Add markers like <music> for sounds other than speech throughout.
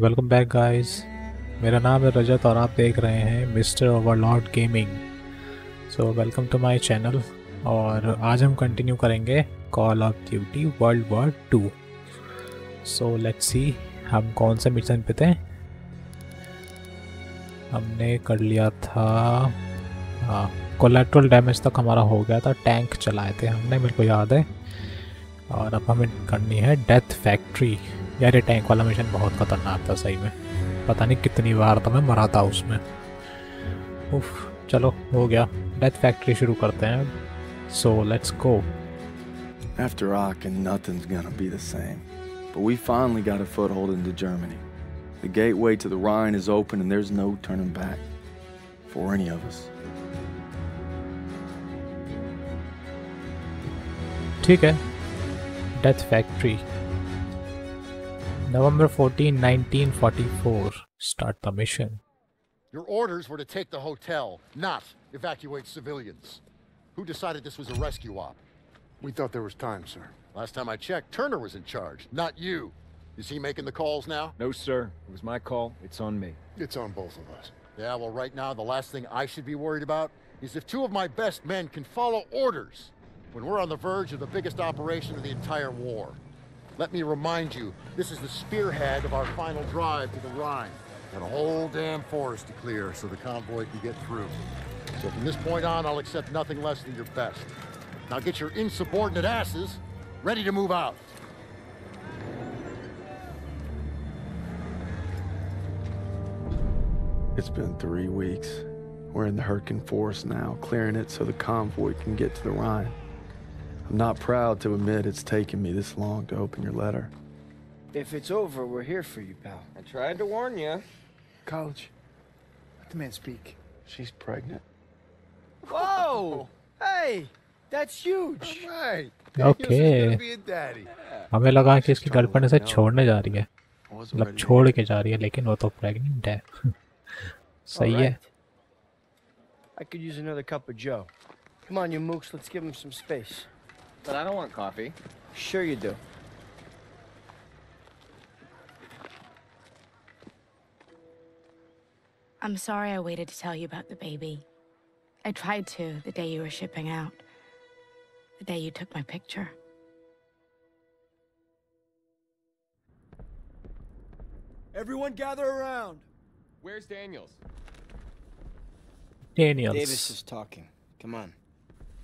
Welcome back guys मेरा नाम है रजत और आप देख रहे हैं Mister Overlord Gaming. So welcome to my channel और आज हम कंटिन्यू करेंगे Call of Duty World War two so let's see हम कौन से मिशन पे थे। हमने कर लिया था हाँ कोलेट्रल डैमेज तक हमारा हो गया था टैंक चलाए थे हमने, मेरे को याद है। और अब हमें करनी है डेथ फैक्ट्री यार ये टैंक वाला मिशन बहुत खतरनाक था सही में पता नहीं कितनी बार तो मैं मरा था उसमें उफ चलो हो गया डेथ फैक्ट्री शुरू करते हैं so let's go After Aachen, nothing's gonna be the same. But we finally got a foothold into Germany. The gateway to the Rhine is open and there's no turning back. For any of us. ठीक है death factory November 14, 1944. Start the mission. Your orders were to take the hotel, not evacuate civilians. Who decided this was a rescue op? We thought there was time, sir. Last time I checked, Turner was in charge, not you. Is he making the calls now? No, sir. It was my call. It's on me. It's on both of us. Yeah, well, right now, the last thing I should be worried about is if two of my best men can follow orders when we're on the verge of the biggest operation of the entire war. Let me remind you, this is the spearhead of our final drive to the Rhine. Got a whole damn forest to clear so the convoy can get through. So from this point on, I'll accept nothing less than your best. Now get your insubordinate asses ready to move out. It's been three weeks. We're in the Hurtgen Forest now, clearing it so the convoy can get to the Rhine. I'm not proud to admit it's taken me this long to open your letter. If it's over, we're here for you, pal. I tried to warn you. College. Let the man speak. She's pregnant. Whoa! hey, that's huge. Right. Okay Be a daddy. हमें लगा कि इसकी girlfriend इसे छोड़ने जा रही है I wasn't मतलब ready to छोड़ के जा रही है लेकिन वो तो प्रेग्नेंट है <laughs> सही है Alright. I could use another cup of Joe. Come on, you mooks, let's give him some space. But I don't want coffee. Sure you do. I'm sorry I waited to tell you about the baby. I tried to the day you were shipping out. The day you took my picture. Everyone gather around. Where's Daniels? Daniels. Davis is talking. Come on.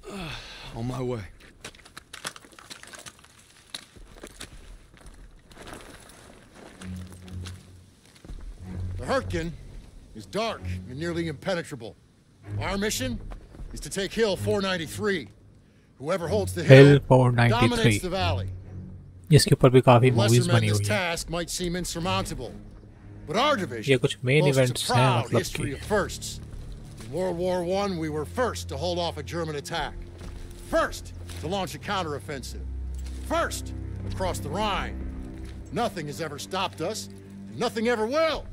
Uh, <sighs> on my way. The Hurtgen is dark and nearly impenetrable. Our mission is to take Hill 493. Whoever holds the Hill hill 493 dominates the valley. इसके ऊपर भी काफी Lesser movies men, बनी this हुई हैं task might seem insurmountable, but our ये division कुछ main boasts a events हैं proud मतलब history कि of firsts. In World War One, we were first to hold off a German attack, first to launch a counteroffensive, first across the Rhine. Nothing has ever stopped us, and nothing ever will.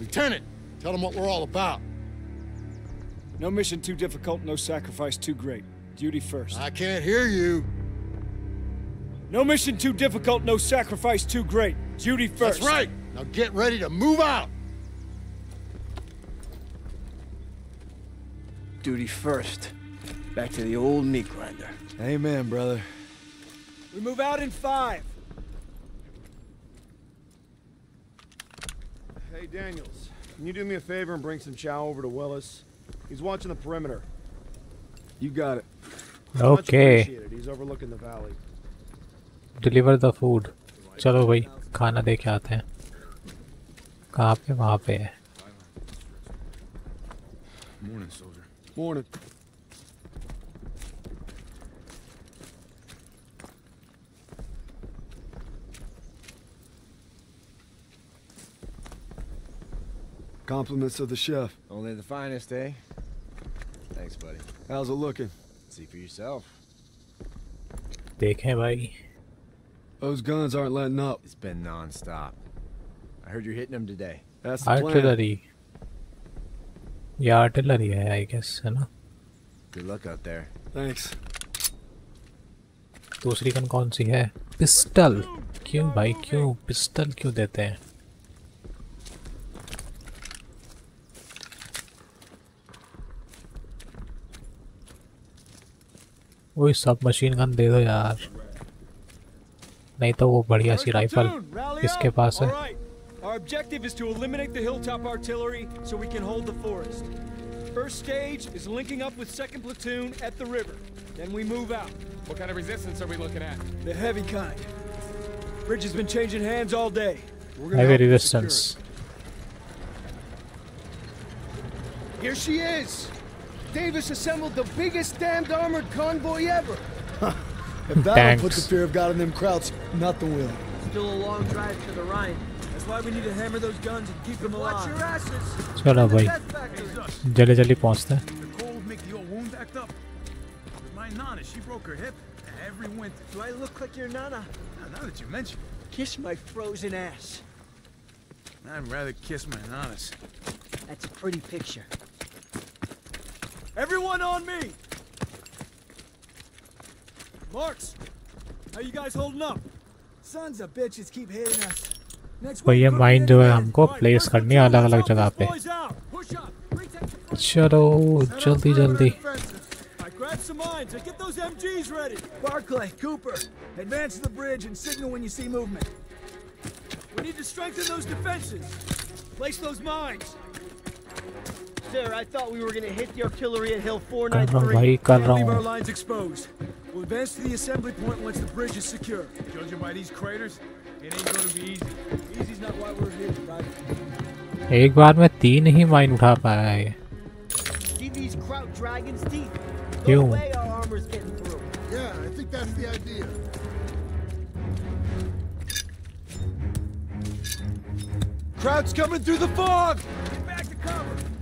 Lieutenant, tell them what we're all about. No mission too difficult, no sacrifice too great. Duty first. I can't hear you. No mission too difficult, no sacrifice too great. Duty first. That's right. Now get ready to move out. Duty first. Back to the old meat grinder. Amen, brother. We move out in five. Hey, Daniels. Can you do me a favor and bring some chow over to Willis? He's watching the perimeter. You got it. Much okay appreciated. He's overlooking the valley. Deliver the food चलो भाई खाना दे के आते हैं कहाँ पे वहाँ पे है Morning, soldier. Morning. Compliments of the chef. Only the finest, eh? Thanks, buddy. How's it looking? See for yourself. देखें भाई Those guns aren't letting up. It's been non-stop. I heard you're hitting them today. That's the plan. Artillery ये artillery है I guess है ना Good luck out there. Thanks. दूसरी gun कौन सी है pistol क्यों भाई क्यों पिस्टल क्यों देते हैं वही सब मशीन गन दे दो यार नहीं तो वो बढ़िया सी राइफल Platoon, rally इसके up. पास है All right. Our objective is to eliminate the hilltop artillery so we can hold the forest. First stage is linking up with second platoon at the river. Then we move out. What kind of resistance are we looking at? The heavy kind. Bridge has been changing hands all day. We're gonna heavy help you resistance secure it. Here she is. Davis assembled the biggest damned armored convoy ever. <laughs> if that'll put the fear of God in them Krauts, nothing will. Still a long drive to the Rhine. That's why we need to hammer those guns and keep them alive. Watch your asses. चलो boy, jale jale, पहुँचते The cold make your wound act up. My nana, she broke her hip every winter. Do I look like your nana? Now that you mention it. Kiss my frozen ass. I'd rather kiss my nana's. That's a pretty picture. Everyone on me! Marks, how you guys holding up? Sons of bitches keep hitting us. Next तो ये week, mine जो है हमको Right, place first करनी है platoon, अलग अलग let's help जगह these पे boys out. Push up. Retake the front. चलो जल्दी जल्दी I grab some mines and get those MGs ready. Barclay, Cooper, advance to the bridge and signal when you see movement. We need to strengthen those defenses. Place those mines. Sir, I thought we were gonna hit the artillery at Hill 493. Can't leave our lines exposed. We'll advance to the assembly point once the bridge is secure. Judging by these craters, it ain't gonna be easy. Easy's not why we're here, right? एक बार में तीन ही mine उठा पाया है क्यों Yeah, Kraut's coming through the fog! Get back to cover!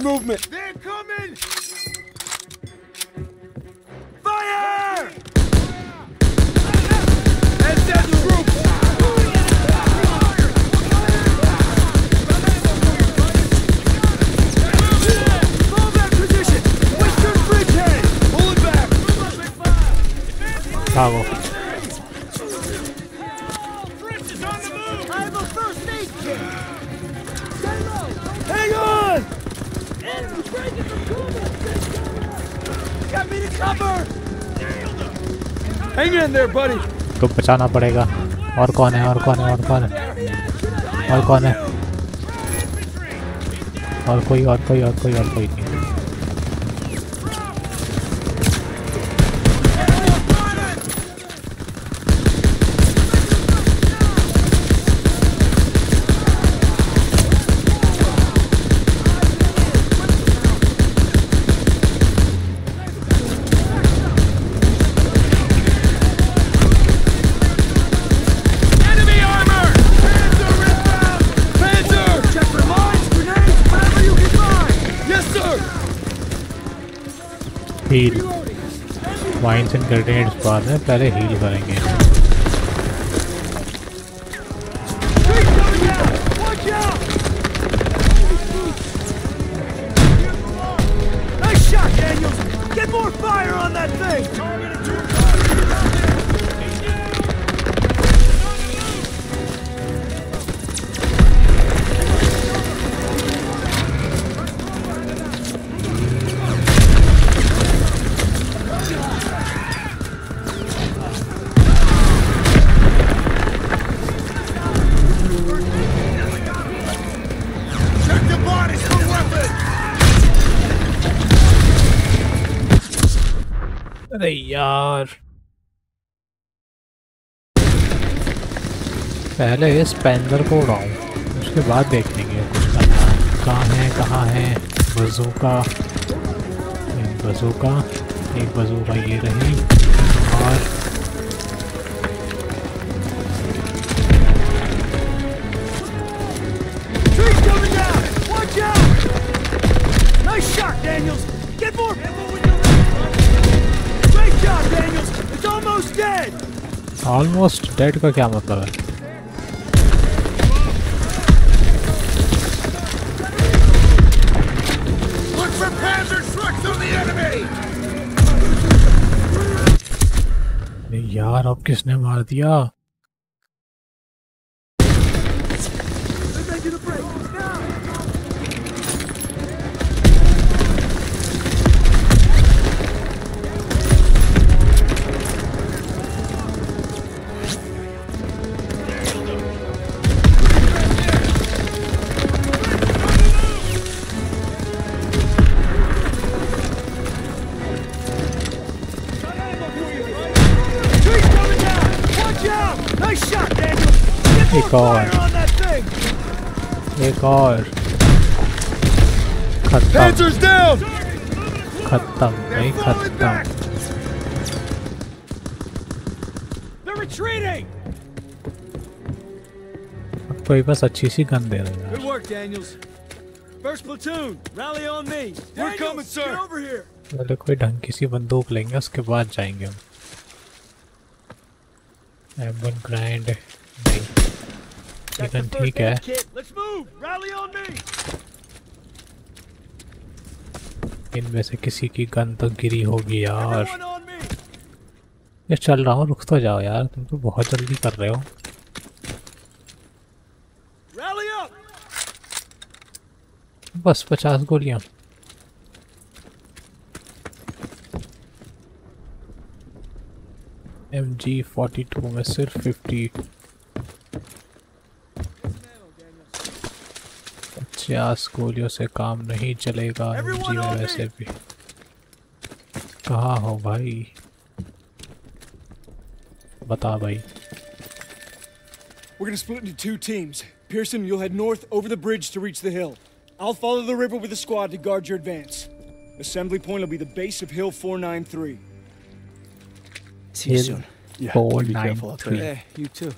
movement. तो बचाना पड़ेगा। और कौन है, और कौन है, और कौन है? और कौन है? और कोई और कोई और कोई और कोई। एक्सटेंड करते बाद में पहले हील करेंगे। अरे यार। पहले इस पैंदर को उड़ाऊं, उसके बाद देख लेंगे कुछ करना कहाँ है कहाँ है? बजूका एक बजूका एक बजूका ये रही। और ऑलमोस्ट डेड का क्या मतलब है? यार अब किसने मार दिया? एक और एक और खत्म खत्म नहीं खत्म। कोई बस अच्छी सी गन दे रहे हैं कोई ढंग की सी बंदूक लेंगे उसके बाद जाएँगे हम। M1 grind. First ठीक है. इनमें से किसी की गन तो गिरी होगी यार. ये चल रहा हूँ रुक तो जाओ यार। तुम तो बहुत जल्दी कर रहे हो. बस पचास गोलियाँ। एम जी फोर्टी टू में सिर्फ़ फिफ्टी गोलियों से काम नहीं चलेगा जी वैसे भी कहाँ हो भाई बता भाई We're gonna split into two teams. Pierson, you'll head north over the bridge to reach the hill. I'll follow the river with a squad to guard your advance. Assembly point will be the base of Hill 493. See you soon. Yeah, be careful out there. Hey, you too.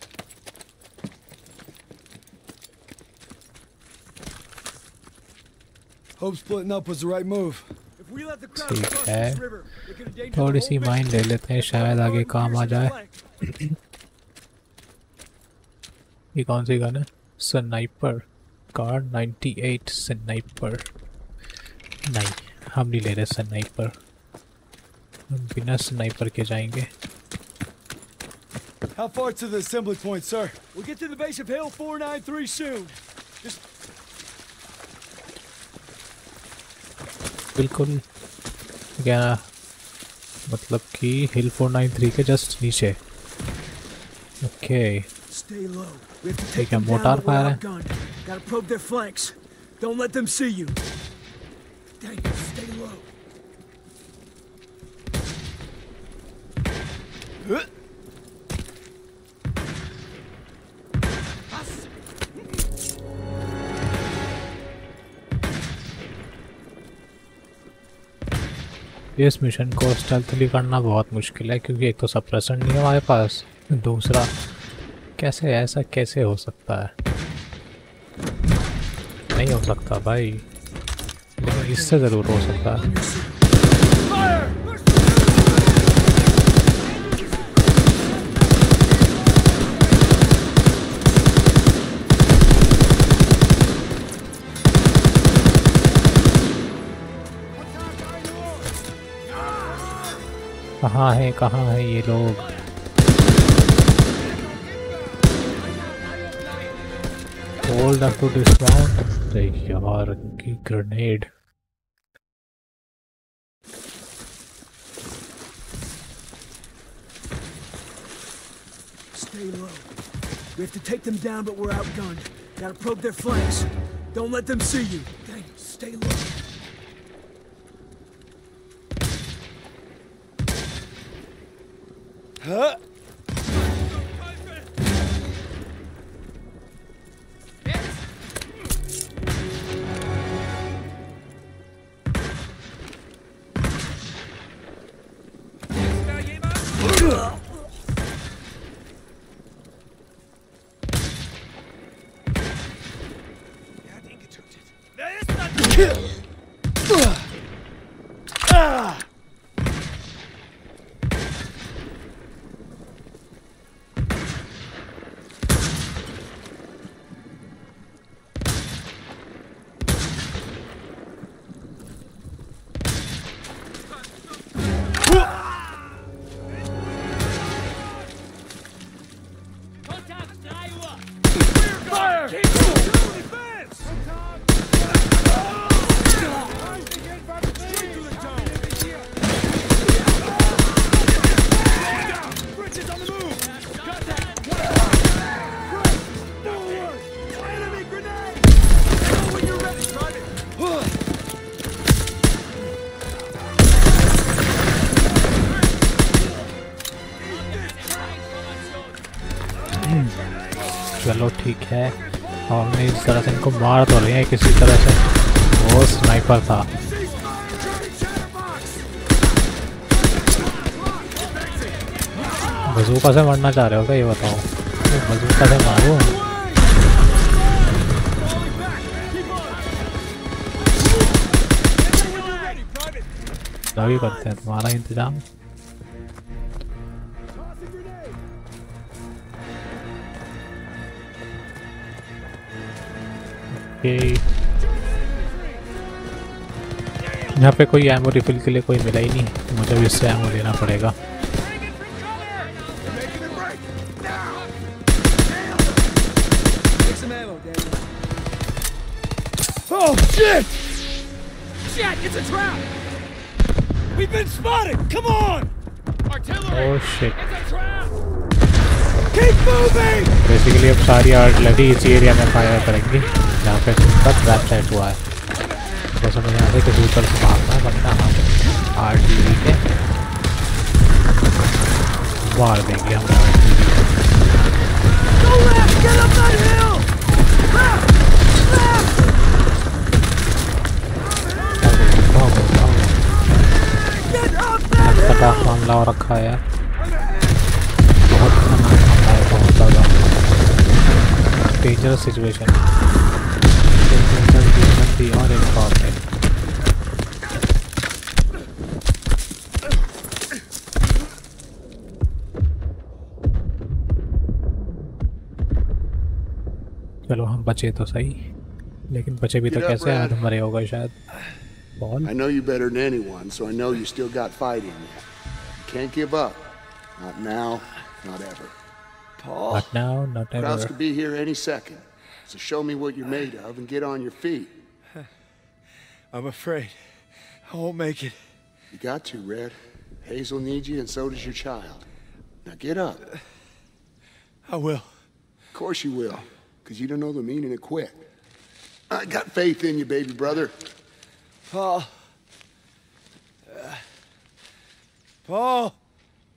Hope splitting up was the right move. If we let the crowd ठीक cross है this river, it could endanger थोड़ी the C whole mine ले mission. लेते हैं शायद आगे काम आ जाए ये कौन सी गन है स्नाइपर कार 98 स्नाइपर नहीं हम नहीं ले रहे स्नाइपर हम बिना स्नाइपर के जाएंगे How far to the assembly point, sir? We'll get to the base of Hill 493 soon. बिल्कुल क्या मतलब कि हिल 493 के जस्ट नीचे ओके ठीक है मोटार फायर है इस मिशन को स्टेल्थली करना बहुत मुश्किल है, क्योंकि एक तो सप्रेशन नहीं है हमारे पास, दूसरा, कैसे ऐसा कैसे हो सकता है? नहीं हो सकता भाई, लेकिन इससे ज़रूर हो सकता है। कहाँ है कहाँ है ये लोग होल्ड अप टू डिस्काउंट अरे यार की grenade Stay low. We have to take them down, but we're outgunned. Gotta probe their flanks. Don't let them see you. Daniel, stay low. Yeah. है। और हमने इस तरह से इनको मार तो रहे हैं, किसी तरह से। वो स्नाइपर था। बजूका से मरना चाह रहे हो क्या, ये बताओ? बजूका से मारो? करते हैं तुम्हारा इंतज़ाम। यहाँ पे कोई एमओ रिफिल के लिए कोई मिला ही नहीं मुझे भी इससे एमओ लेना पड़ेगा। बेसिकली oh, अब सारी आर्ट लगी इसी एरिया में फायर करेंगी। यहाँ पे बस ट्रैप सेट हुआ है। तो समझ यहाँ से किसी ऊपर से भागना है बनना हाँ। आर टी वी के मार देंगे हम आर टी वी फटाख रखा है बहुत खतरनाक मामला है, बहुत ज़्यादा। डेंजरस सिचुएशन है the uninvolved. चलो हम बचे तो सही लेकिन बचे भी तो कैसे यार मरे हो शायद ball I know you better than anyone so I know you still got fighting. you. Can't give up. Not now, not ever. Paul. Not now, not ever. Krauts could be here any second. So show me what you're made of and get on your feet. I'm afraid. I won't make it. You got to, Red. Hazel needs you, and so does your child. Now get up. I will. Of course you will, because you don't know the meaning of quit. I got faith in you, baby brother. Paul. Uh, Paul.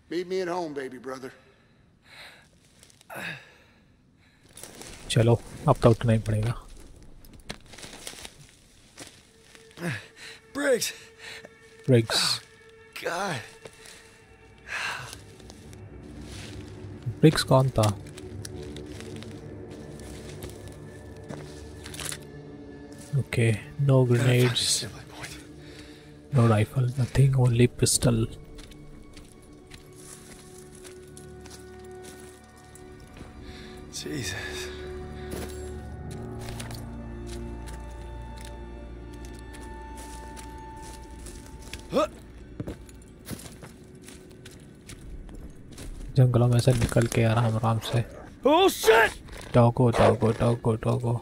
Meet me at home, baby brother. चलो अब तो उठना ही पड़ेगा Briggs. Briggs God. Briggs कौन था okay no grenades no rifle nothing only pistol Jesus. जंगलों में से निकल के आराम आराम से! टोको टोको टोको टोको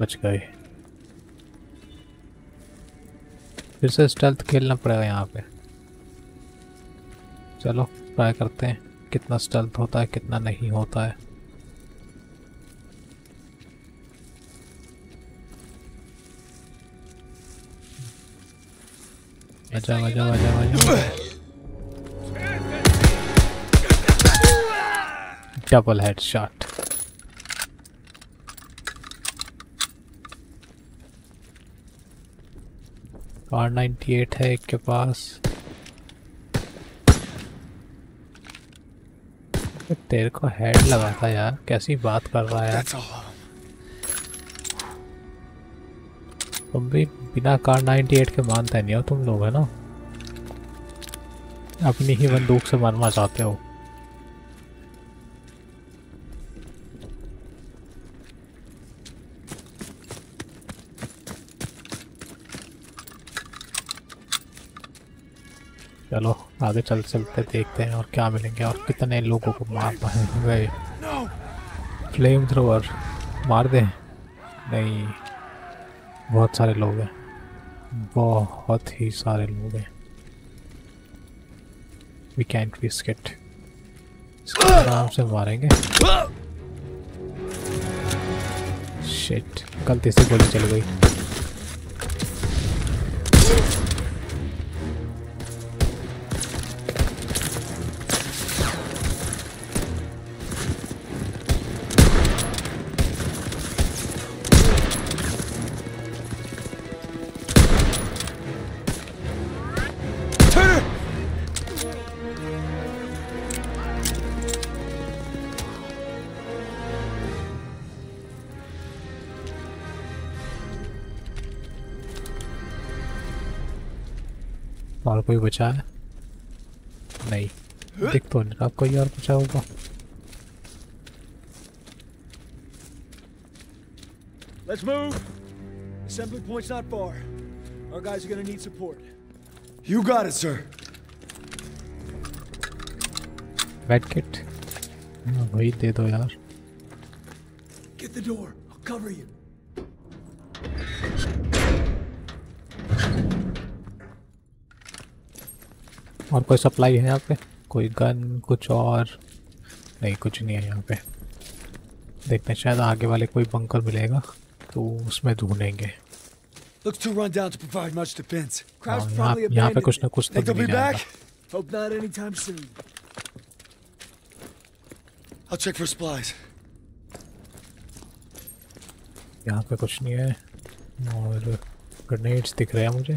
बच गए। फिर से स्टेल्थ खेलना पड़ेगा यहाँ पे। चलो ट्राई करते हैं। कितना स्टेल्थ होता है कितना नहीं होता है। आजा आजा आजा आजा डबल हेड शॉट कार 98 है एक के पास। तेरे को हेड लगा था यार। कैसी बात कर रहा है यार। तुम भी बिना कार 98 के मानते नहीं हो तुम लोग है ना? अपनी ही बंदूक से मरना चाहते हो। चलो आगे चल चलते देखते हैं और क्या मिलेंगे और कितने लोगों को मार गए फ्लेम थ्रोअर मार दे। नहीं। बहुत सारे लोग हैं। बहुत ही सारे लोग हैं। वी कैंट रिस्क इट आराम से मारेंगे। शिट गलती से गोली चल गई। कोई बचा है नहीं दिख तो नहीं रहा कोई और बचा होगा Let's move. Assembly point's not far. Our guys are gonna need support. You got it, sir. Bed kit वही दे दो यार Get the door. I'll cover you. और कोई सप्लाई है यहाँ पे कोई गन कुछ और नहीं कुछ नहीं है यहाँ पे देखते हैं शायद आगे वाले कोई बंकर मिलेगा तो उसमें ढूंढेंगे Looks too run down to provide much defense. हाँ, Crowd's यहाँ probably यहाँ पे कुछ ना कुछ तो Think they'll be back? Hope not anytime soon. I'll check for supplies. यहाँ पे कुछ नहीं है और ग्रेनेड्स दिख रहे हैं मुझे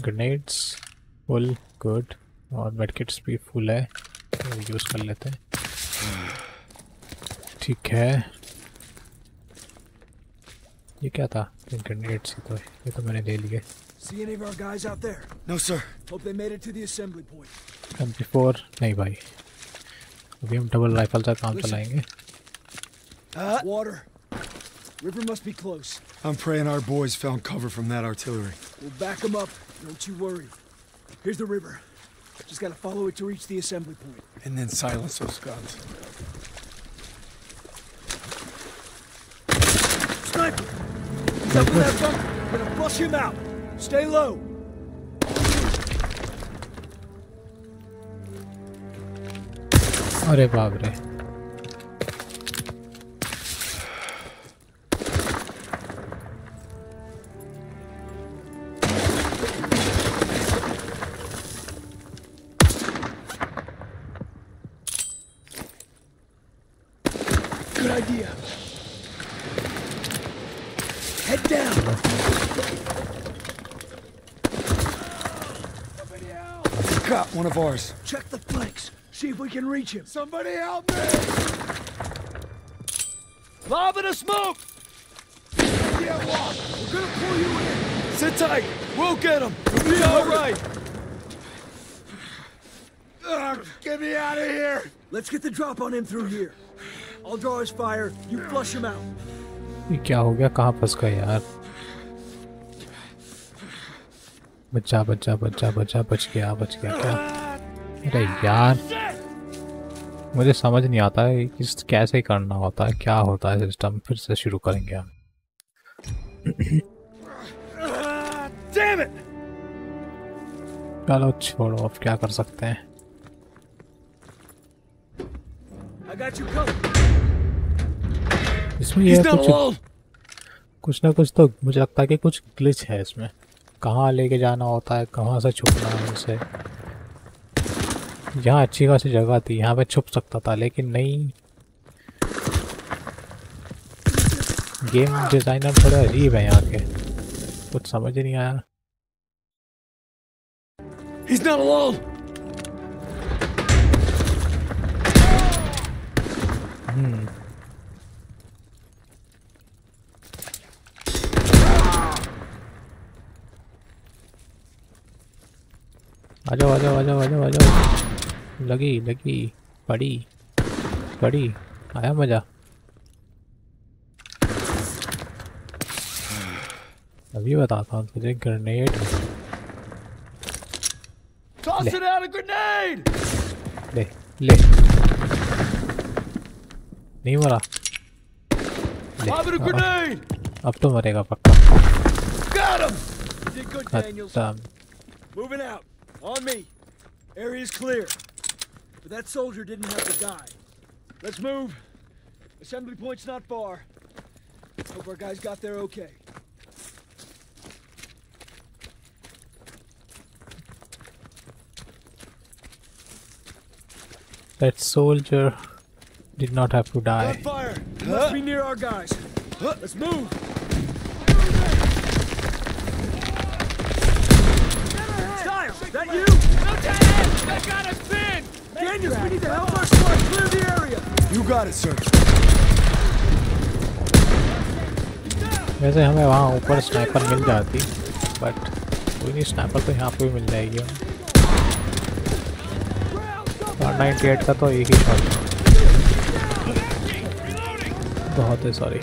ग्रेनेड्स फुल गुड और मेडकिट्स भी फुल है तो यूज़ कर लेते हैं ठीक है ये क्या था ग्रेनेड्स ही तो ये तो मैंने ले लिए See any of our guys out there? No, sir. Hope they made it to the assembly point. M P four नहीं भाई अभी हम डबल राइफल का काम Listen. चलाएंगे Uh, Water. River must be close. I'm praying our boys found cover from that artillery. We'll back them up. Don't you worry. Here's the river. Just gotta follow it to reach the assembly point. And then silence those guns. Sniper! He's up in that bunker. Gonna flush him out. Stay low. अरे बाप रे Got one of ours. Check the flanks. See if we can reach him. somebody help me! Lob in a smoke! Yeah, walk. We're gonna pull you in. Sit tight. We'll get him. We'll be all right. Ugh, get me out of here. Let's get the drop on him through here. I'll draw his fire. You flush him out. ये क्या हो गया कहाँ फंस गए यार बच्चा बच्चा बच्चा बच्चा बच गया बच गया क्या अरे यार। मुझे समझ नहीं आता है कि कैसे करना होता है क्या होता है सिस्टम फिर से शुरू करेंगे हम। चलो छोड़ो अब क्या कर सकते हैं. इसमें ये कुछ कुछ ना कुछ तो मुझे लगता है कि कुछ ग्लिच है इसमें। कहाँ लेके जाना होता है कहाँ से छुपना है उनसे यहाँ अच्छी खासी जगह थी यहाँ पे छुप सकता था लेकिन नहीं। गेम डिज़ाइनर थोड़े अजीब है यहाँ के। कुछ समझ नहीं आया। He's not alone! हम्म आ जाओ आ जाओ आ जाओ आ जाओ आ जाओ। लगी लगी पड़ी पड़ी। आया मज़ा। अभी बताता हूँ तुझे ग्रेनेड ले। ले नहीं मरा। अब, तो मरेगा पक्का। अच्छा। Moving But that soldier didn't have to die. Let's move. Assembly point's not far. Hope our guys got there okay. That soldier did not have to die. Gunfire! You must be near our guys. Let's move! Stiles, that you? Lieutenant! They got us pinned! Daniels, we need to help our squad clear the area! You got it, sir. वैसे हमें वहाँ ऊपर sniper मिल जाती but कोई नहीं sniper तो यहाँ पे भी मिल जाएगी और 98 का तो एक ही शॉट बहुत है सॉरी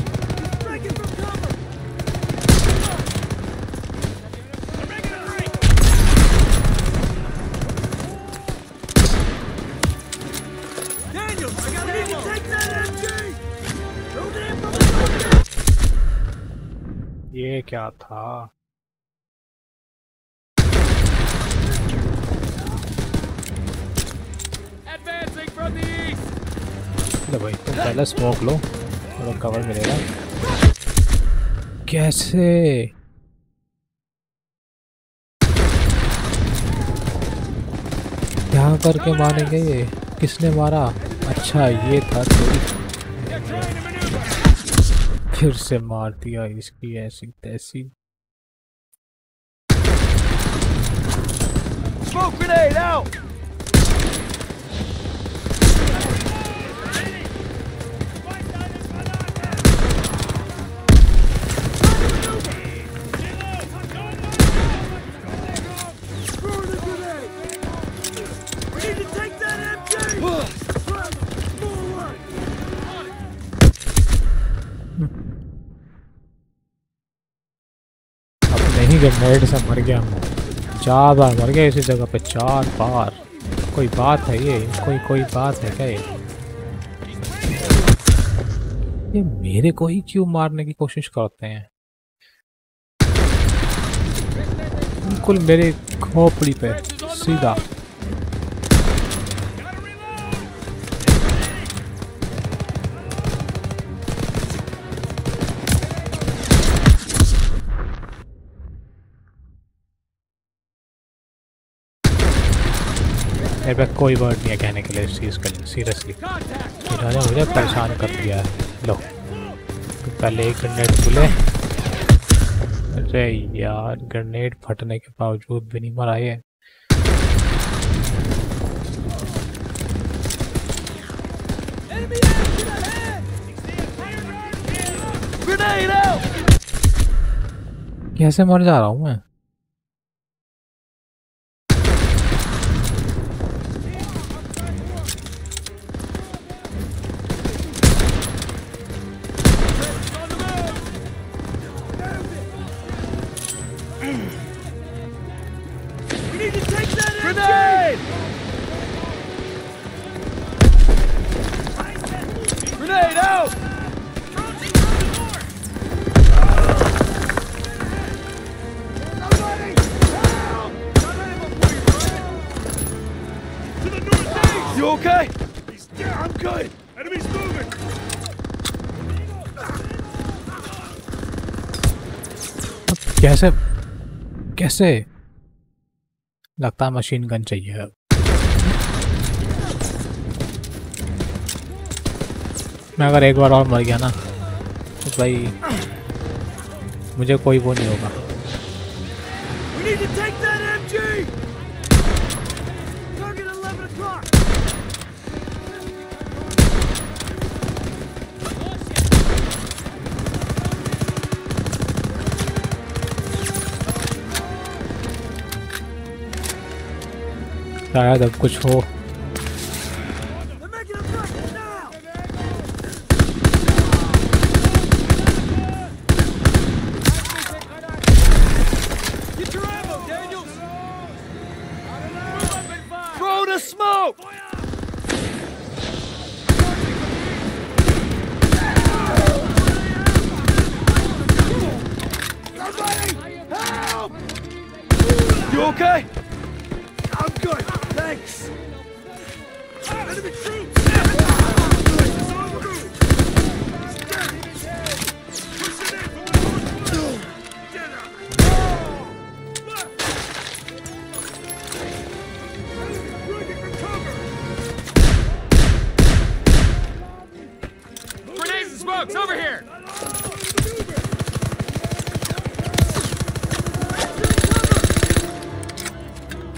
क्या था? लो भाई तुम पहले स्मोक लो थोड़ा कवर मिलेगा। कैसे? यहाँ करके मारेंगे ये। किसने मारा? अच्छा ये था तो फिर से मार दिया इसकी ऐसी तैसी Smoke grenade out! नहीं ग्रेनेड से मर गया मैं। चार बार मर गया इसी जगह पे चार बार। कोई बात है ये? कोई कोई बात है क्या ये? ये मेरे को ही क्यों मारने की कोशिश करते हैं? बिल्कुल मेरे खोपड़ी पे, सीधा। मेरे पे कोई वर्ड नहीं है कहने के लिए इस चीज़ के लिए सीरियसली इन्होंने मुझे परेशान कर दिया है। लो। तो पहले एक ग्रेनेड खुले अरे यार ग्रेनेड फटने के बावजूद भी नहीं मरा ये। कैसे मर जा रहा हूँ मैं। कैसे कैसे लगता है मशीन गन चाहिए अब? मैं अगर एक बार और मर गया ना तो भाई मुझे कोई वो नहीं होगा। शायद अब कुछ हो।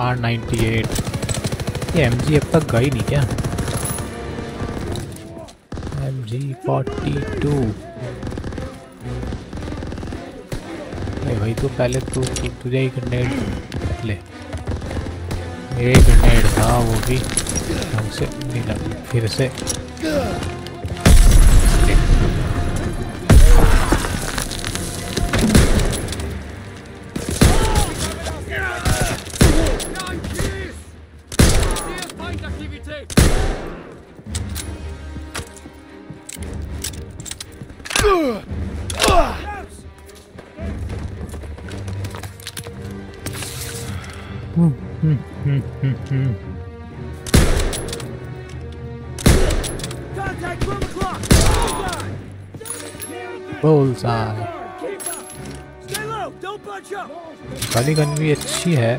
आर नाइन्टी एट ये एम जी अब तक गई नहीं क्या? एम जी फोर्टी टू भाई, तू पहले तू तुझे ही ग्रेनेड ले। ये ग्रेनेड था, वो भी। ढंग से फिर से। Hmm. Contact from clock. up. काली गन भी अच्छी है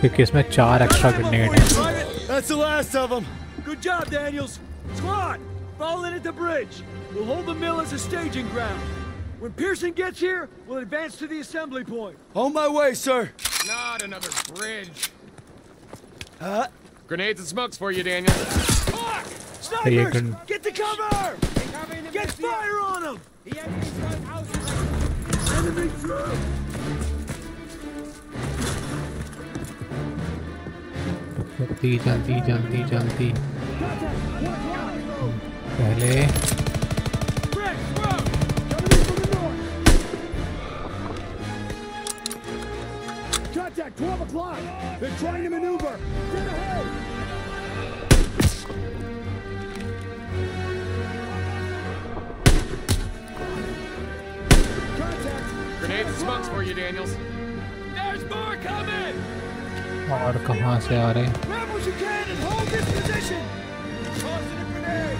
क्योंकि इसमें चार हैं That's the last of them. Good job, Daniels. Squad, fall in at the bridge. We'll hold the mill as a staging ground. When Pierson gets here, we'll advance to the assembly point. On my way, sir. Not another bridge. Huh? Grenades and smokes for you, Daniel. Snipers! can- Get to cover! Get fire on them! Enemy troops! जल्दी जल्दी जल्दी जल्दी पहले 12 o'clock! They're trying to maneuver! Get ahead! Grenades and smokes for you, Daniels. There's more coming! और कहाँ से आ रहे Grab what you can and hold this position! Tossing a grenade!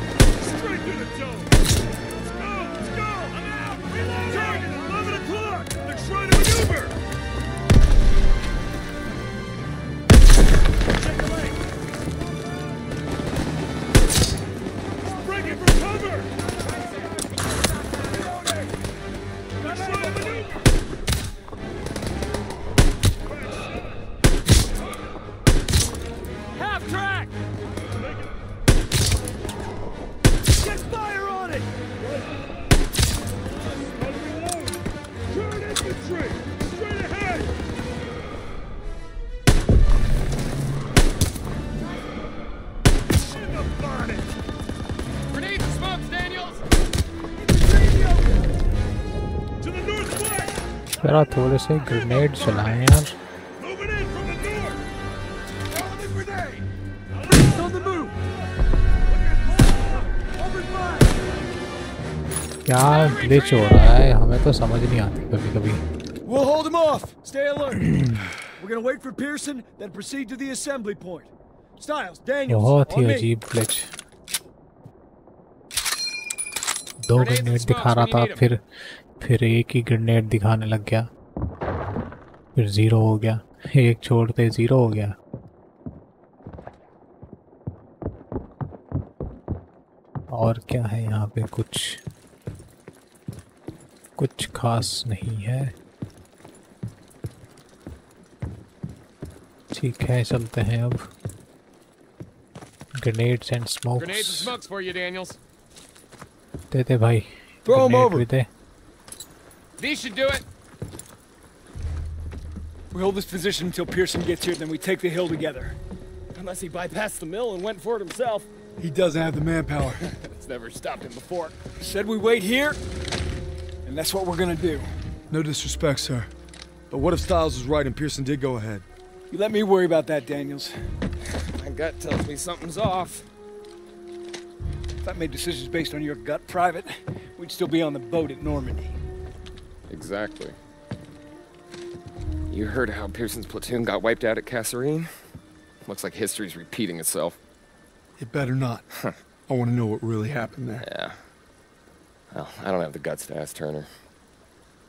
Straight to the dome! Let's go! Let's go! I'm out! Reload! Target 11 o'clock! They're trying to maneuver! Springing जरा थोड़े से grenade चलाएँ यार! क्या ग्लिच हो रहा है हमें तो समझ नहीं आती कभी कभी We'll hold them off. Stay alert. We're gonna wait for Pearson, then proceed to the assembly point. Styles, Daniels, बहुत ही. अजीब ग्लिच दो ग्रेनेड दिखा रहा था फिर फिर एक ही ग्रेनेड दिखाने लग गया। फिर ज़ीरो हो गया। एक छोड़ते ज़ीरो हो गया। और क्या है यहाँ पे कुछ? कुछ खास नहीं है। ठीक है चलते हैं अब। Grenades and Grenades and smokes smokes for you, Daniels. दे दे भाई Throw him over. These should do it. We hold this position until Pierson gets here, then we take the hill together. Unless he bypassed the mill and went for it himself. He doesn't have the manpower. <laughs> it's never stopped him before. Said we wait here, and that's what we're gonna do. No disrespect, sir. But what if Stiles was right and Pierson did go ahead? You let me worry about that, Daniels. My gut tells me something's off. If I made decisions based on your gut private, we'd still be on the boat at Normandy. Exactly. You heard how Pierson's platoon got wiped out at Kasserine? Looks like history's repeating itself. It better not. I want to know what really happened there. Yeah. Well, I don't have the guts to ask Turner.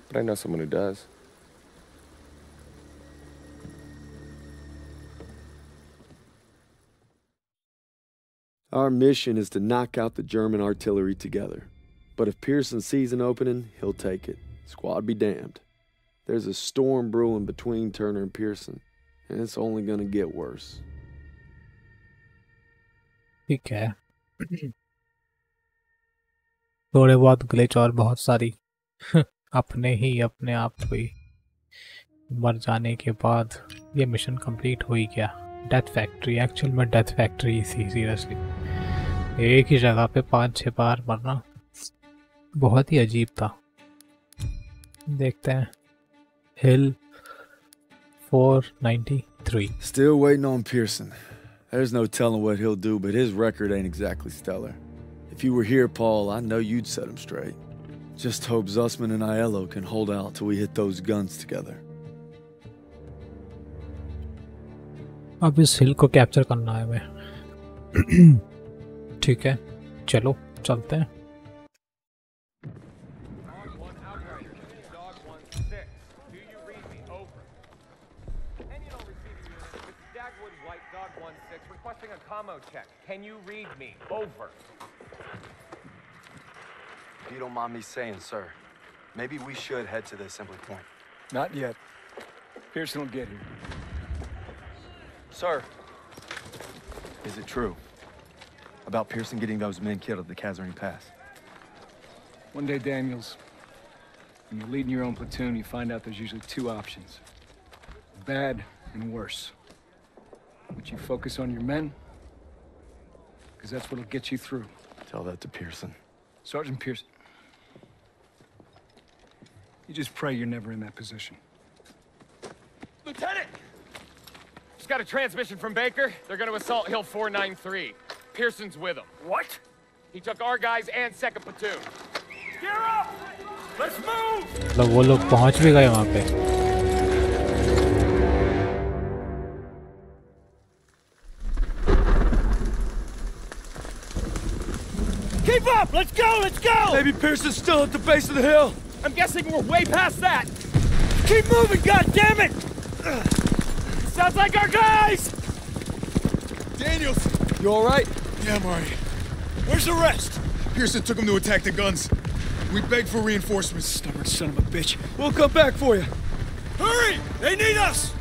But I know someone who does. Our mission is to knock out the German artillery together. But if Pierson sees an opening, he'll take it. Squad be damned. There's a storm brewing between Turner and Pierson, and it's only going to get worse. ठीक है थोड़े बहुत glitch और बहुत सारी <laughs> अपने ही अपने आप हुई मर जाने के बाद ये मिशन कंप्लीट हो ही गया. डेथ फैक्ट्री एक्चुअल में डेथ फैक्ट्री थी सीरियसली एक ही जगह पे पांच छह बार मरना बहुत ही अजीब था। देखते हैं। हिल 493 still waiting on Pierson. There's no telling what he'll do but his record ain't exactly stellar. If you were here Paul I know you'd set him straight. Just hope Zussman and Aiello can hold out till we hit those guns together. अब इस हिल को capture करना है हमें <clears throat> ठीक है चलो चलते हैं check. Can you read me? Over. If you don't mind me saying, sir, maybe we should head to the assembly point. Not yet. Pierson will get here. Sir! Is it true? About Pierson getting those men killed at the Kasserine Pass? One day, Daniels, when you're leading your own platoon, you find out there's usually two options. Bad and worse. But you focus on your men, because that's what'll get you through. Tell that to Pierson. Sergeant Pierson. You just pray you're never in that position. Lieutenant! Just got a transmission from Baker. They're gonna assault Hill 493. Pierson's with them. What? He took our guys and second platoon. Gear up! Let's move! मतलब वो लोग पहुंच भी गए वहां पे. Keep up! Let's go! Let's go! Maybe Pierson's still at the base of the hill. I'm guessing we're way past that. Keep moving, goddammit! Sounds like our guys! Daniels! You alright? Yeah, Marty. Where's the rest? Pierson took them to attack the guns. We begged for reinforcements. Stubborn son of a bitch. We'll come back for you. Hurry! They need us!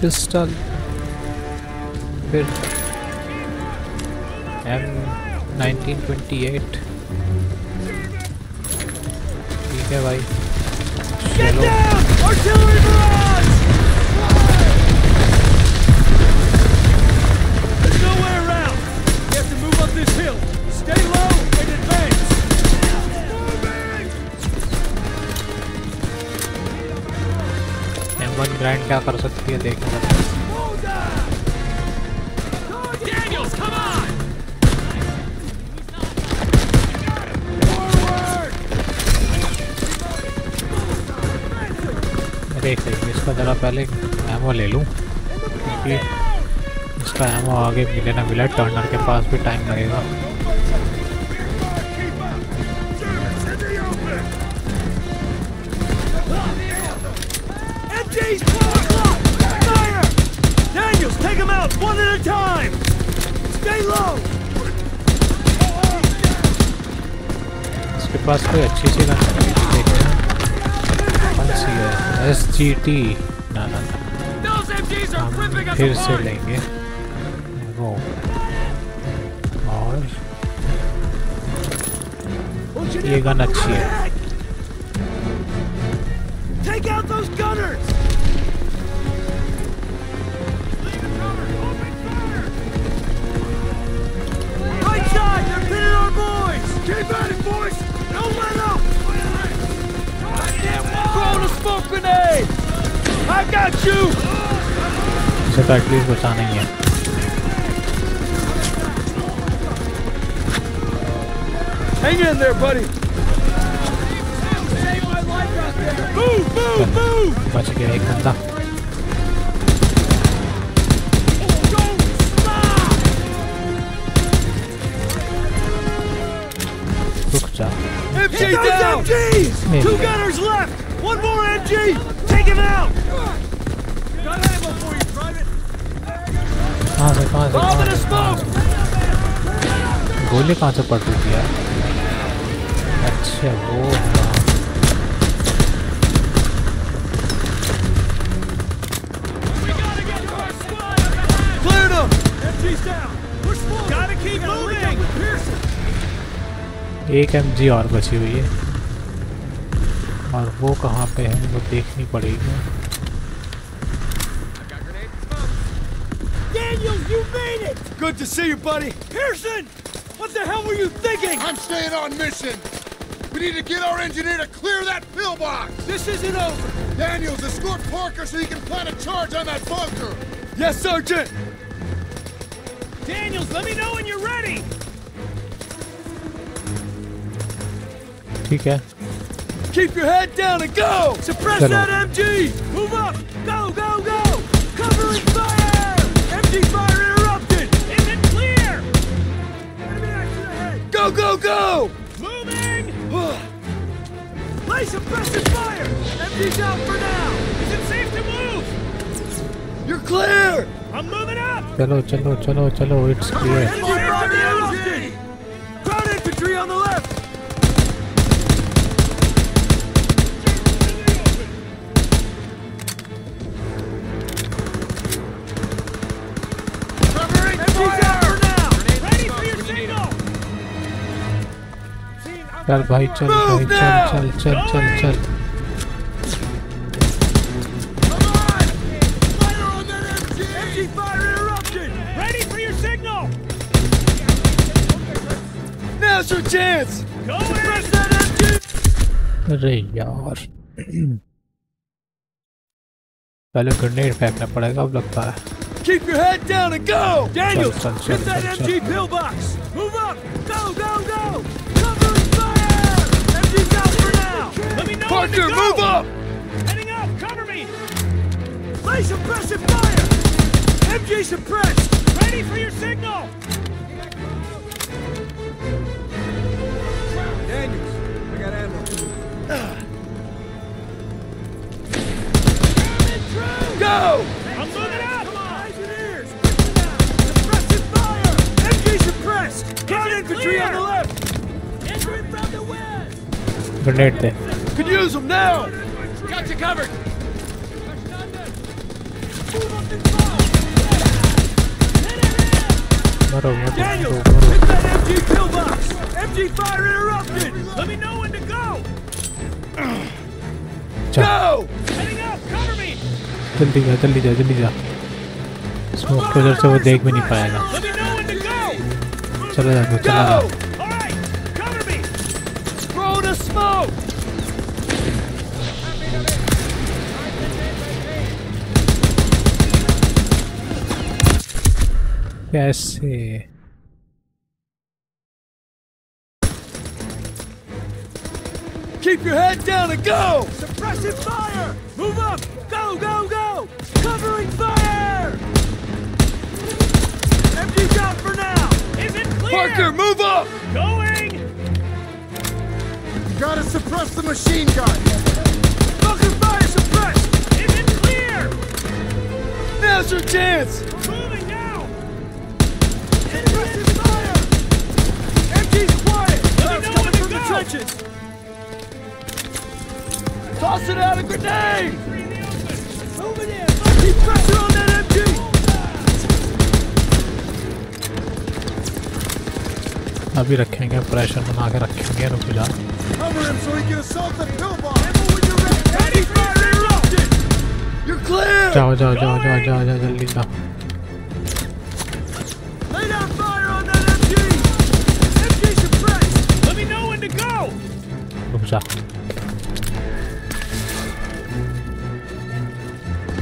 Crystal. M1928. And advance! M one grand क्या कर सकती है देखना। एक second इसका जरा पहले ammo ले लूँ क्योंकि इसका एमओ आगे मिले ना मिले टर्नर के पास भी टाइम लगेगा MG's Fire! Daniels, take them out one at a time! Stay low! इसके पास कोई अच्छी सी गन एस जी टी ना ना ना Those MGs are ripping us फिर से apart! लेंगे वो और ये गन अच्छी है Take out those gunners! Right side, they're pinning our boys! Keep at it, boys! a smoke grenade! I got you! इसे तो एटलीस्ट बचाना ही है Hang in there, buddy! Move, move, move! बच गया एक बंदा रुक जा MG down! MGs! Maybe. Two gunners गोली कहाँ से पड़ रही है अच्छा वो एक एम जी और बची हुई है। और वो कहाँ पे है? वो देखनी पड़ेगी। Good to see you, buddy. Pierson! What the hell were you thinking? I'm staying on mission. We need to get our engineer to clear that pillbox. This isn't over. Daniels, escort Parker so he can plant a charge on that bunker. Yes, Sergeant. Daniels, let me know when you're ready. TK. Keep your head down and go! Suppress that. MG! Move up! Go, go, go! Covering fire! MG fire Go, go, go! Moving! <sighs> Place suppressive fire! Empties out for now! Is it safe to move? You're clear! I'm moving up! Chalo, chalo, chalo, chalo, it's clear. Ground infantry on the left! यार भाई चल भाई चल चल चल चल चल अरे यार पहले ग्रेनेड फेंकना पड़ेगा अब लगता है Keep your head down and go! Daniels, get that empty pillbox! Move up! Go, go, go! Parker, move up! Heading up! Cover me! Lay suppressive fire! MG suppressed! Ready for your signal! Daniels, I got ammo. Go! I'm moving out. Come on! Engineers! Suppressive fire! On the left! From the west! Grenade there Could use them now! Got you covered! मरो मरो Daniels, मरो मरो hit that MG pillbox! MG fire interrupted! Let me know when to go! चल Go! Heading up! Cover me! जल्दी जा जल्दी जा जल्दी जा स्मोक की वजह से वो देख भी नहीं पाएगा Let me know when to go! चला जा तू चला जा sea, eh, Keep your head down and go! Suppressive fire! Move up! Go, go, go! Covering fire! Have you for now? Is it clear? Parker, move up! Going! You gotta suppress the machine gun! Fucking fire suppressed! Is it clear? Now's your chance! trenches! Toss it out a grenade! Moving in! Keep pressure on that MG! अभी रखेंगे pressure बना के रखेंगे रुक जा Cover him so he can assault the pill bomb! Ready fire erupted! You're clear! जाओ जाओ जाओ जाओ जाओ जाओ जल्दी जाओ Lisa.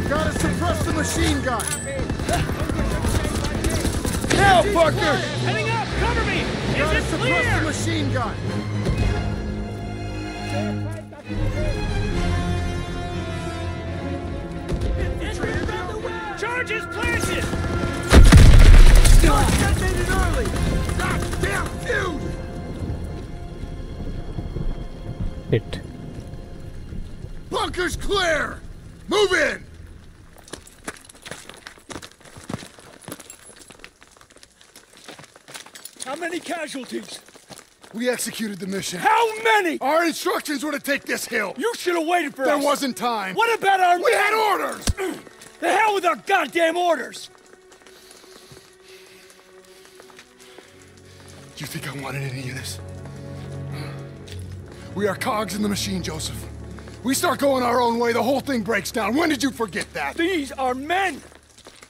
Gotta suppress the machine gun. Now, fucker! Heading up! Cover me! Is Gotta it clear? the machine gun. Charges planted! Detonated early! Goddamn fuse! Bunker's clear! Move in! How many casualties? We executed the mission. How many? Our instructions were to take this hill. You should have waited for There us. There wasn't time. What about our We had orders! <clears throat> The hell with our goddamn orders! Do you think I wanted any of this? We are cogs in the machine, Joseph. We start going our own way, the whole thing breaks down. When did you forget that? These are men!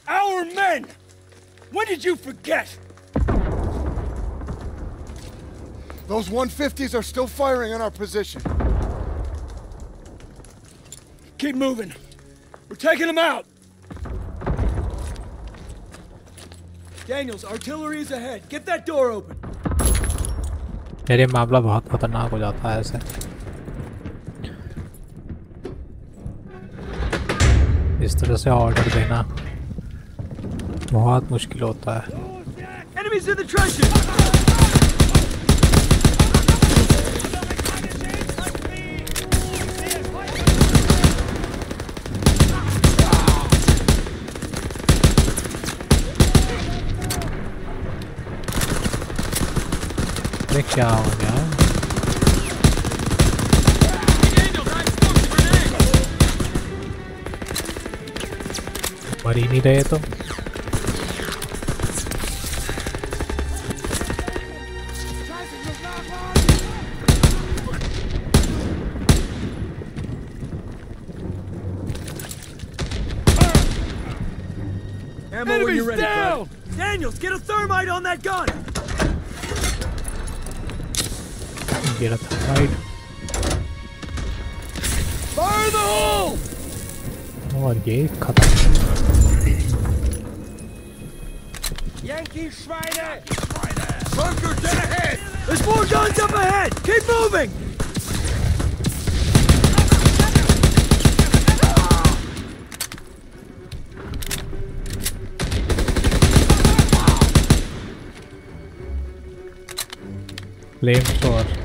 Our men! When did you forget? Those 150s are still firing on our position. Keep moving. We're taking them out. Daniels, artillery is ahead. Get that door open. यार ये मामला बहुत खतरनाक हो जाता है ऐसे इस तरह से ऑर्डर देना। बहुत मुश्किल होता है। क्या हो गया। you're ready, down! Fred. Daniels, get a thermite on that gun! गिरा था राइट Fire the hole! और ये खत्म you Schweine! Bunker dead ahead! There's more guns up ahead! Keep moving! Left for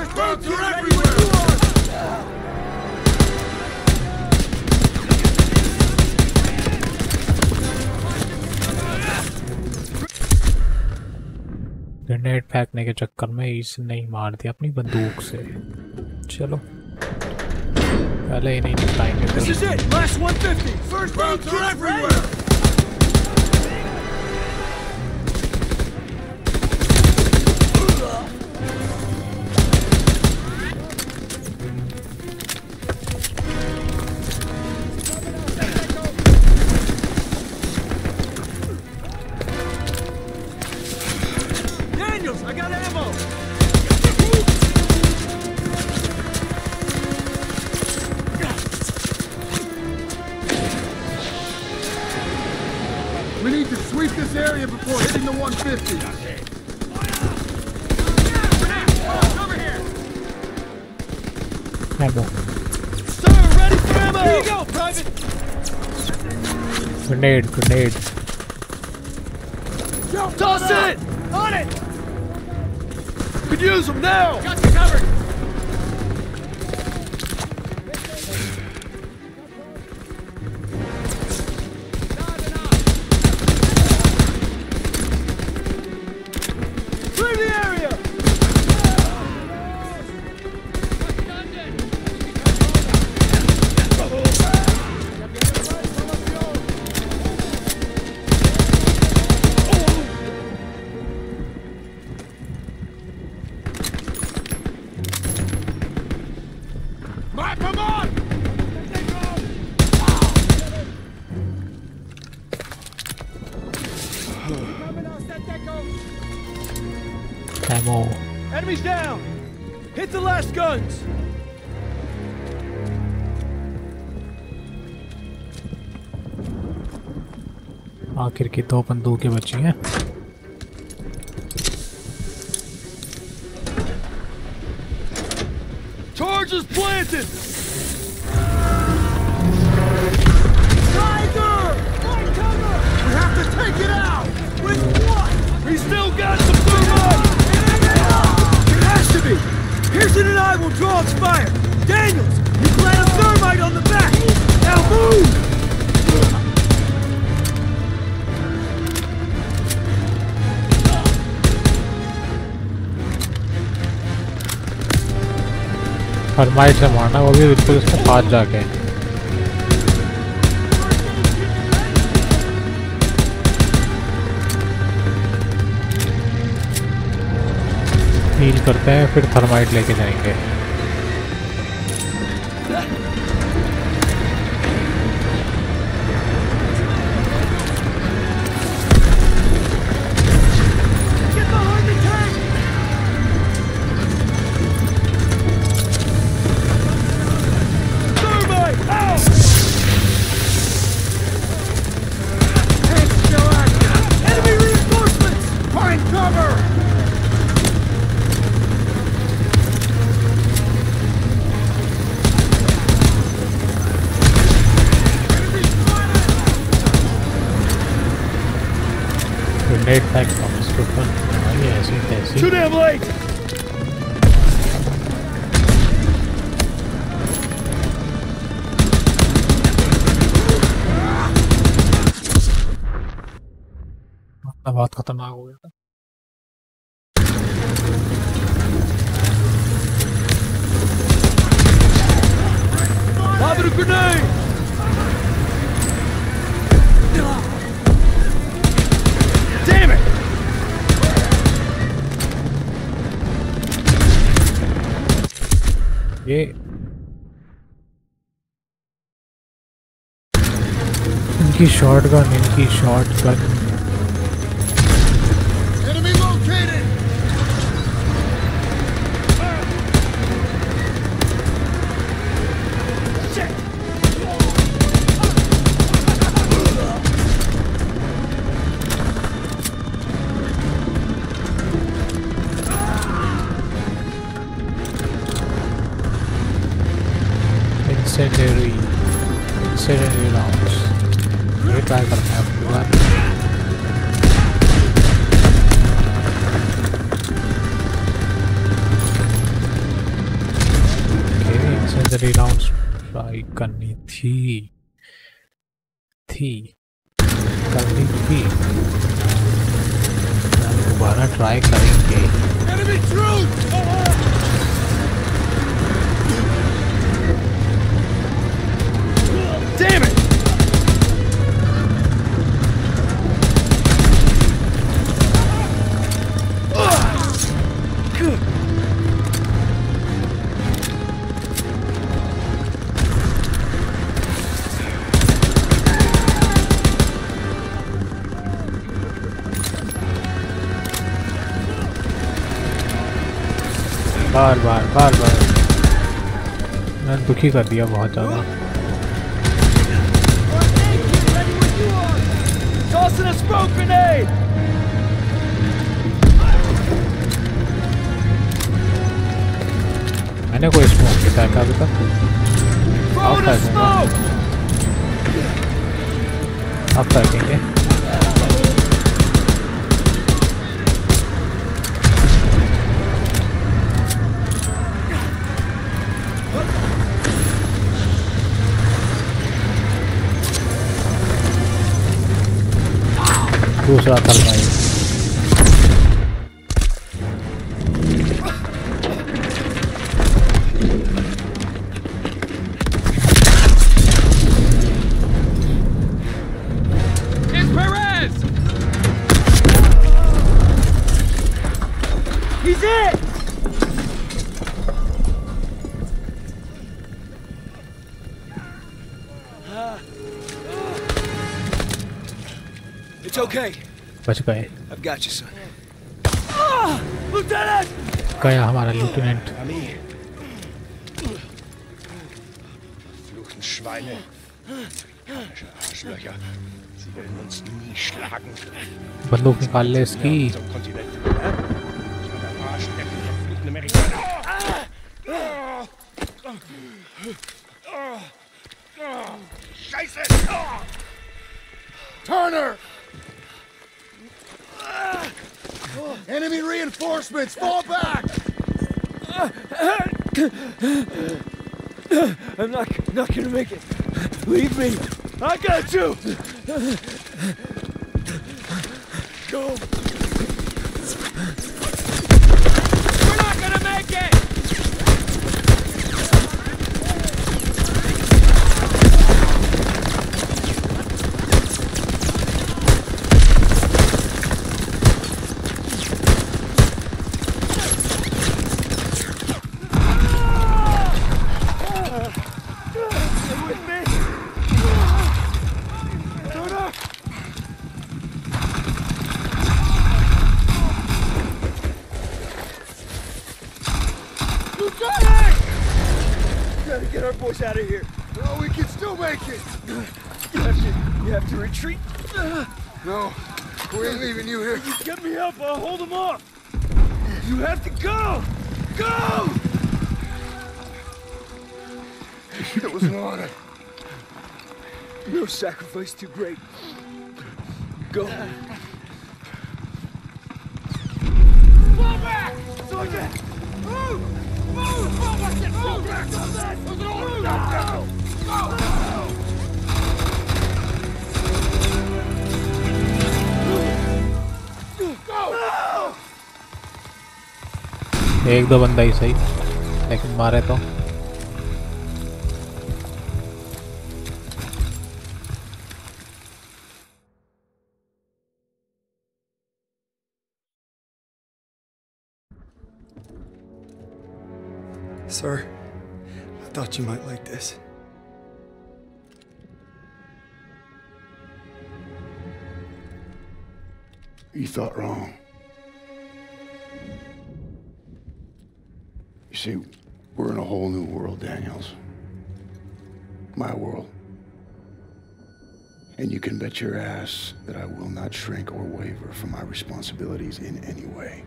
First boats are everywhere! Grenade फेंकने के चक्कर में इसने ही मार दिया अपनी बंदूक से चलो पहले ही नहीं निपटाएंगे before hitting the 150. Ammo. Sir, ready for ammo! Here you go, Private! Grenade, grenade. Toss it! On it! Could use them now! Got you covered! Ammo. Enemies down! Hit the last guns! आखिर की दो बंदूकें बची हैं Charges planted! Pierson and I will draw its fire. Daniels, you plant a thermite on the back. Now move! फरमाइश है मारना वो भी बिल्कुल उसके पास जाके हील करते हैं फिर थर्माइट लेके जाएँगे। मामला बहुत खतरनाक हो गया था Lobbing a grenade! Damn it! ये इनकी शॉर्ट गन इनकी short थी करनी थी दोबारा ट्राई करेंगे Enemy troops! Damn it! बार बार बार बार मैंने दुखी कर दिया बहुत ज़्यादा! मैंने कोई स्मोक नहीं फेंका अभी तक अब Throwing a फेंकूँगा smoke! अब दूसरा थर्माइन गए I've got you, son. Ah! Lieutenant! गया हमारा lieutenant Fluchen Schweine. Japanische Arschlöcher. Sie werden uns nie schlagen. बंदूक निकाल ले इसकी Got you. Go. We're not gonna make it! Stay with me. Turner. Lieutenant! Gotta get our boys out of here. No, we can still make it! You have to, you have to retreat. No, we ain't leaving you here. You get me up, I'll hold them off. You have to go. Go! It was an honor. No sacrifice too great. Go. Fall back! Soldier! Move! Move! Fall back! Move back! Move back! Go! Go! Go! एक दो बंदा ही सही लेकिन मारे तो thought wrong. You see, we're in a whole new world, Daniels. My world. And you can bet your ass that I will not shrink or waver from my responsibilities in any way.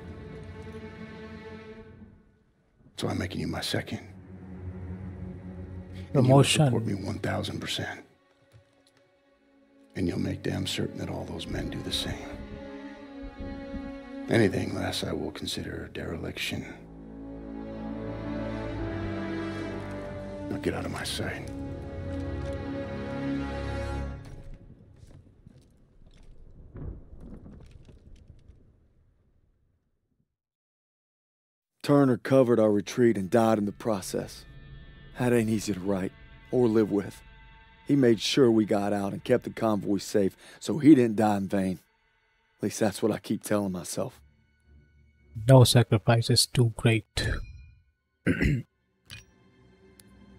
So I'm making you my second. And you support me 1,000%. And you'll make damn certain that all those men do the same. Anything less I will consider dereliction. Now get out of my sight. Turner covered our retreat and died in the process. That ain't easy to write or live with. He made sure we got out and kept the convoy safe so he didn't die in vain. Least that's what I keep telling myself. No sacrifice is too great.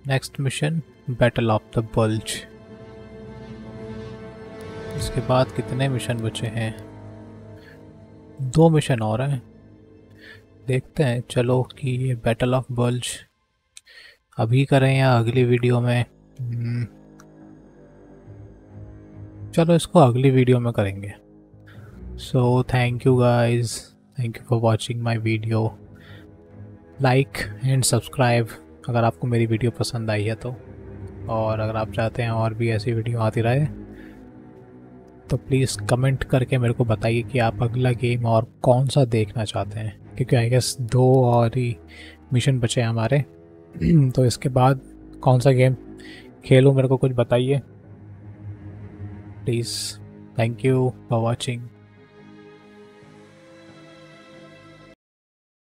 Next mission Battle of the Bulge. इसके बाद कितने mission बचे हैं दो mission और हैं देखते हैं चलो कि ये बैटल ऑफ़ बल्ज अभी करें या अगली वीडियो में हम्म, चलो इसको अगली वीडियो में करेंगे so thank you guys thank you for watching my video like and subscribe अगर आपको मेरी वीडियो पसंद आई है तो। और अगर आप चाहते हैं और भी ऐसी वीडियो आती रहे तो प्लीज़ कमेंट करके मेरे को बताइए कि आप अगला गेम और कौन सा देखना चाहते हैं। क्योंकि आई गेस दो और ही मिशन बचे हैं हमारे। <clears throat> तो इसके बाद कौन सा गेम खेलूँ, मेरे को कुछ बताइए। Please thank you for watching